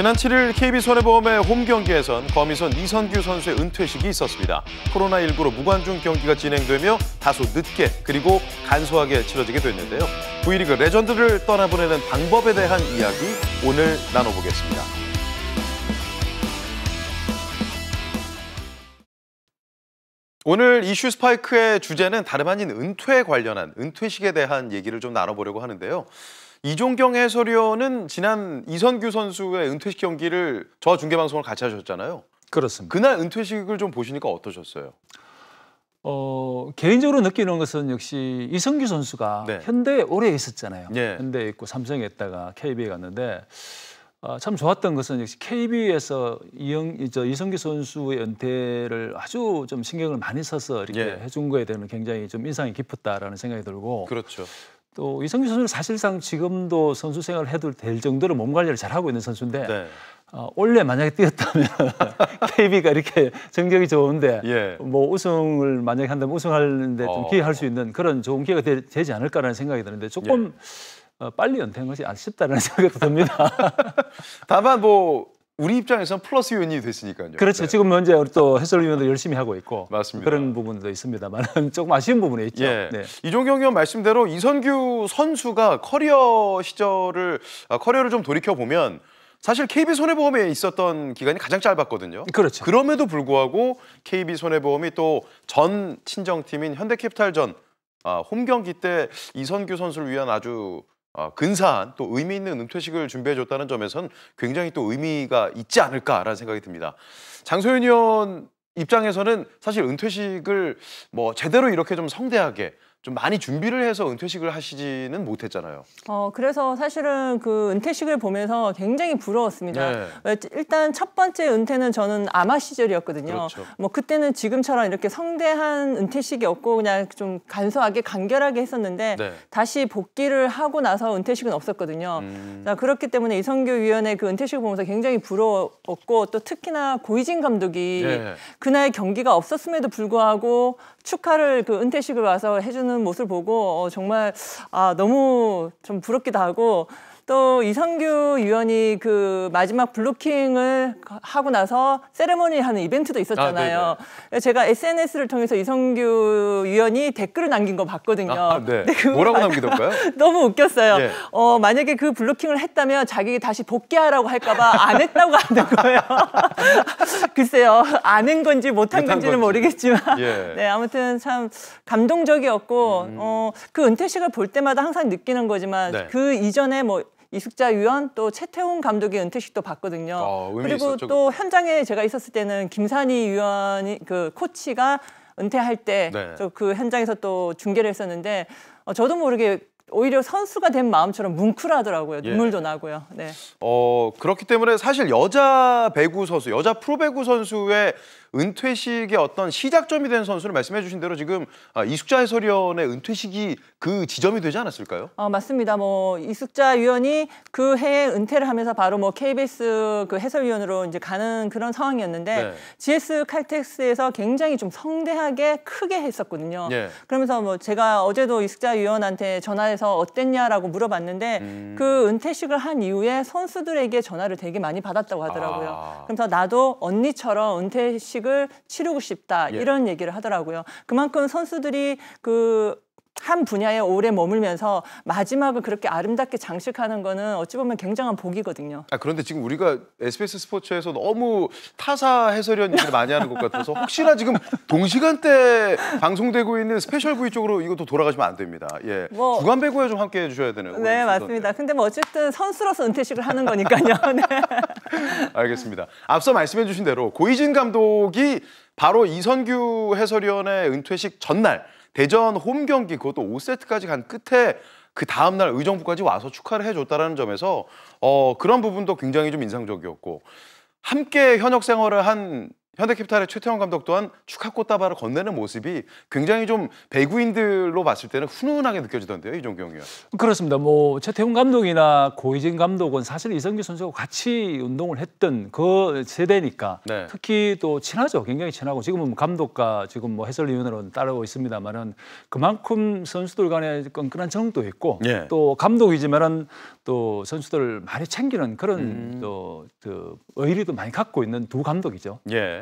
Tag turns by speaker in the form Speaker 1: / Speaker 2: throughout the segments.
Speaker 1: 지난 7일 KB손해보험의 홈 경기에선 거미선 이선규 선수의 은퇴식이 있었습니다. 코로나19로 무관중 경기가 진행되며 다소 늦게 그리고 간소하게 치러지게 됐는데요. V리그 레전드를 떠나보내는 방법에 대한 이야기 오늘 나눠보겠습니다. 오늘 이슈 스파이크의 주제는 다름 아닌 은퇴에 관련한 은퇴식에 대한 얘기를 좀 나눠보려고 하는데요. 이종경 해설위원은 지난 이선규 선수의 은퇴식 경기를 저와 중계방송을 같이 하셨잖아요.
Speaker 2: 그렇습니다.
Speaker 1: 그날 은퇴식을 좀 보시니까 어떠셨어요?
Speaker 2: 어, 개인적으로 느끼는 것은 역시 이성규 선수가
Speaker 1: 네.
Speaker 2: 현대에 오래 있었잖아요.
Speaker 1: 예.
Speaker 2: 현대에 있고 삼성에 있다가 KB에 갔는데 어, 참 좋았던 것은 역시 KB에서 이영, 저 이성규 선수의 은퇴를 아주 좀 신경을 많이 써서 이렇게
Speaker 1: 예.
Speaker 2: 해준 거에 대해서 굉장히 좀 인상이 깊었다라는 생각이 들고
Speaker 1: 그렇죠.
Speaker 2: 또 이성규 선수는 사실상 지금도 선수 생활을 해도 될 정도로 몸 관리를 잘 하고 있는 선수인데
Speaker 1: 네.
Speaker 2: 어, 원래 만약에 뛰었다면 KB가 이렇게 성적이 좋은데
Speaker 1: 예.
Speaker 2: 뭐 우승을 만약에 한다면 우승하는데 좀
Speaker 1: 어.
Speaker 2: 기회할 수 있는 그런 좋은 기회가 되, 지 않을까라는 생각이 드는데 조금
Speaker 1: 예.
Speaker 2: 어, 빨리 은퇴한 것이 아쉽다라는 생각이 듭니다.
Speaker 1: 다만 뭐 우리 입장에서는 플러스 요인이 됐으니까요.
Speaker 2: 그렇죠.
Speaker 1: 네.
Speaker 2: 지금 현재 우리 또 해설위원도 열심히 하고 있고
Speaker 1: 맞습니다.
Speaker 2: 그런 부분도 있습니다만 조금 아쉬운 부분이 있죠.
Speaker 1: 예.
Speaker 2: 네.
Speaker 1: 이종경 의원 말씀대로 이선규 선수가 커리어 시절을 아, 커리어를 좀 돌이켜 보면 사실 KB 손해보험에 있었던 기간이 가장 짧았거든요.
Speaker 2: 그렇죠.
Speaker 1: 그럼에도 불구하고 KB 손해보험이 또 전 친정팀인 현대캐피탈전 아, 홈 경기 때 이선규 선수를 위한 아주 아, 근사한 또 의미 있는 은퇴식을 준비해 줬다는 점에선 굉장히 또 의미가 있지 않을까라는 생각이 듭니다. 장소연 의원 입장에서는 사실 은퇴식을 뭐 제대로 이렇게 좀 성대하게 좀 많이 준비를 해서 은퇴식을 하시지는 못했잖아요.
Speaker 3: 어, 그래서 사실은 그 은퇴식을 보면서 굉장히 부러웠습니다.
Speaker 1: 네.
Speaker 3: 왜- 일단 첫 번째 은퇴는 저는 아마 시절이었거든요.
Speaker 1: 그렇죠.
Speaker 3: 뭐 그때는 지금처럼 이렇게 성대한 은퇴식이 없고 그냥 좀 간소하게 간결하게 했었는데
Speaker 1: 네.
Speaker 3: 다시 복귀를 하고 나서 은퇴식은 없었거든요.
Speaker 1: 음.
Speaker 3: 자, 그렇기 때문에 이성규 위원의 그 은퇴식을 보면서 굉장히 부러웠고 또 특히나 고이진 감독이
Speaker 1: 예.
Speaker 3: 그날 경기가 없었음에도 불구하고 축하를 그 은퇴식을 와서 해주는 모습을 보고 어, 정말 아 너무 좀 부럽기도 하고 또 이성규 위원이 그 마지막 블로킹을 하고 나서 세레머니 하는 이벤트도 있었잖아요. 제가 SNS를 통해서 이성규 위원이 댓글을 남긴 거 봤거든요.
Speaker 1: 아, 네.
Speaker 3: 그거
Speaker 1: 뭐라고
Speaker 3: 마-
Speaker 1: 남기던가요?
Speaker 3: 너무 웃겼어요.
Speaker 1: 예.
Speaker 3: 어, 만약에 그 블로킹을 했다면 자기 다시 복귀하라고 할까봐 안 했다고 하는 거예요. 글쎄요. 아는 건지 못한 건지는
Speaker 1: 건지.
Speaker 3: 모르겠지만.
Speaker 1: 예.
Speaker 3: 네, 아무튼 참 감동적이었고, 어, 그 은퇴식을 볼 때마다 항상 느끼는 거지만
Speaker 1: 네.
Speaker 3: 그 이전에 뭐 이숙자 위원 또 최태훈 감독의 은퇴식도 봤거든요.
Speaker 1: 어, 의미
Speaker 3: 그리고
Speaker 1: 있었죠.
Speaker 3: 또 현장에 제가 있었을 때는 김산희 위원이 그 코치가 은퇴할 때
Speaker 1: 네.
Speaker 3: 또그 현장에서 또 중계를 했었는데 어, 저도 모르게 오히려 선수가 된 마음처럼 뭉클하더라고요.
Speaker 1: 예.
Speaker 3: 눈물도 나고요. 네.
Speaker 1: 어 그렇기 때문에 사실 여자 배구 선수, 여자 프로 배구 선수의 은퇴식의 어떤 시작점이 된 선수를 말씀해 주신 대로 지금 아, 이숙자 해설위원의 은퇴식이 그 지점이 되지 않았을까요?
Speaker 3: 어, 맞습니다. 뭐 이숙자 위원이 그 해에 은퇴를 하면서 바로 뭐 KBS 그 해설위원으로 이제 가는 그런 상황이었는데
Speaker 1: 네.
Speaker 3: GS 칼텍스에서 굉장히 좀 성대하게 크게 했었거든요.
Speaker 1: 예.
Speaker 3: 그러면서 뭐 제가 어제도 이숙자 위원한테 전화해서 어땠냐라고 물어봤는데
Speaker 1: 음.
Speaker 3: 그 은퇴식을 한 이후에 선수들에게 전화를 되게 많이 받았다고 하더라고요.
Speaker 1: 아.
Speaker 3: 그래서 나도 언니처럼 은퇴식 을 치르고 싶다
Speaker 1: 예.
Speaker 3: 이런 얘기를 하더라고요. 그만큼 선수들이 그 한 분야에 오래 머물면서 마지막을 그렇게 아름답게 장식하는 거는 어찌 보면 굉장한 복이거든요.
Speaker 1: 아 그런데 지금 우리가 SBS 스포츠에서 너무 타사 해설위원 얘기를 많이 하는 것 같아서 혹시나 지금 동시간대 방송되고 있는 스페셜 V 쪽으로 이것도 돌아가시면 안 됩니다. 예,
Speaker 3: 뭐-
Speaker 1: 주간 배구에 좀 함께 해주셔야 되는.
Speaker 3: 네. 맞습니다. 근데 뭐 어쨌든 선수로서 은퇴식을 하는 거니까요. 네.
Speaker 1: 알겠습니다. 앞서 말씀해 주신 대로 고이진 감독이 바로 이선규 해설위원의 은퇴식 전날 대전 홈 경기 그것도 5세트까지 간 끝에 그 다음 날 의정부까지 와서 축하를 해줬다라는 점에서 어, 그런 부분도 굉장히 좀 인상적이었고 함께 현역 생활을 한 현대캐피탈의 최태원 감독 또한 축하 꽃다발을 건네는 모습이 굉장히 좀 배구인들로 봤을 때는 훈훈하게 느껴지던데요, 이종경 위원.
Speaker 2: 그렇습니다. 뭐 최태훈 감독이나 고이진 감독은 사실 이성규 선수하고 같이 운동을 했던 그 세대니까
Speaker 1: 네.
Speaker 2: 특히 또 친하죠. 굉장히 친하고 지금은 감독과 지금 뭐 해설위원으로 따르고 있습니다만은 그만큼 선수들 간에 끈끈한 정도 있고
Speaker 1: 예.
Speaker 2: 또 감독이지만은 또 선수들을 많이 챙기는 그런
Speaker 1: 음.
Speaker 2: 또그 의리도 많이 갖고 있는 두 감독이죠.
Speaker 1: 예.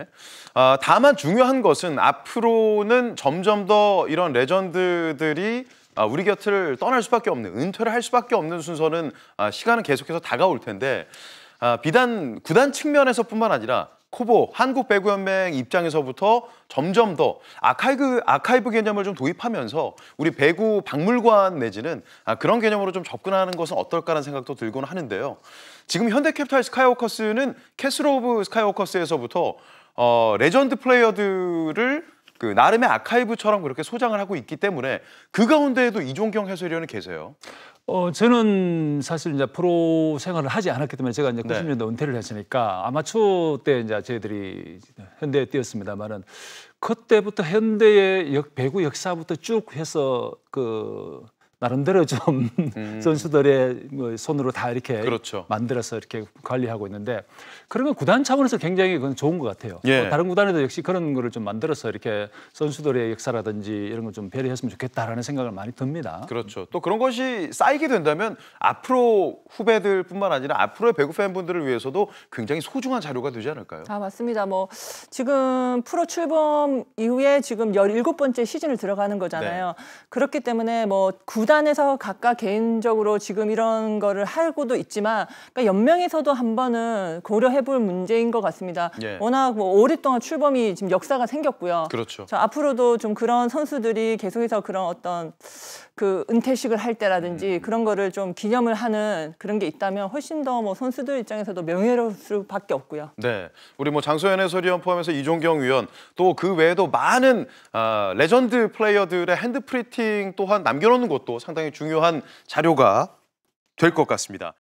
Speaker 1: 아, 다만 중요한 것은 앞으로는 점점 더 이런 레전드들이 아, 우리 곁을 떠날 수밖에 없는 은퇴를 할 수밖에 없는 순서는 아, 시간은 계속해서 다가올 텐데 아, 비단 구단 측면에서뿐만 아니라 코보 한국 배구 연맹 입장에서부터 점점 더 아카이브 아카이브 개념을 좀 도입하면서 우리 배구 박물관 내지는 아, 그런 개념으로 좀 접근하는 것은 어떨까라는 생각도 들고는 하는데요. 지금 현대캐피탈 스카이워커스는 캐슬 오브 스카이워커스에서부터 어, legend player들을 그 나름의 아카이브처럼 그렇게 소장을 하고 있기 때문에 그 가운데에도 이종경 해설위원이 계세요.
Speaker 2: 어 저는 사실 이제 프로 생활을 하지 않았기 때문에 제가 이제
Speaker 1: 네.
Speaker 2: 90년대 은퇴를 했으니까 아마추어 때 이제 저희들이 현대에 뛰었습니다만은 그때부터 현대의 역, 배구 역사부터 쭉 해서 그 나름대로 좀 선수들의 뭐 손으로 다 이렇게
Speaker 1: 음. 그렇죠.
Speaker 2: 만들어서 이렇게 관리하고 있는데 그런 건 구단 차원에서 굉장히 그건 좋은 것 같아요.
Speaker 1: 예.
Speaker 2: 뭐 다른 구단에도 역시 그런 거를 좀 만들어서 이렇게 선수들의 역사라든지 이런 걸 좀 배려했으면 좋겠다라는 생각을 많이 듭니다.
Speaker 1: 그렇죠. 또 그런 것이 쌓이게 된다면 앞으로 후배들뿐만 아니라 앞으로의 배구 팬분들을 위해서도 굉장히 소중한 자료가 되지 않을까요?
Speaker 3: 아, 맞습니다. 뭐 지금 프로 출범 이후에 지금 17번째 시즌을 들어가는 거잖아요. 그렇기 때문에 뭐 구 단에서 각각 개인적으로 지금 이런 거를 하고도 있지만 그러니까 연맹에서도 한 번은 고려해 볼 문제인 것 같습니다.
Speaker 1: 예.
Speaker 3: 워낙 뭐 오랫동안 출범이 지금 역사가 생겼고요.
Speaker 1: 그렇죠.
Speaker 3: 자, 앞으로도 좀 그런 선수들이 계속해서 그런 어떤 그 은퇴식을 할 때라든지
Speaker 1: 음.
Speaker 3: 그런 거를 좀 기념을 하는 그런 게 있다면 훨씬 더 뭐 선수들 입장에서도 명예로울 수밖에 없고요.
Speaker 1: 네, 우리 뭐 장소연 해설위원 포함해서 이종경 위원 또 그 외에도 많은 아, legend player들의 hand printing 또한 남겨놓는 것도 상당히 중요한 자료가 될 것 같습니다.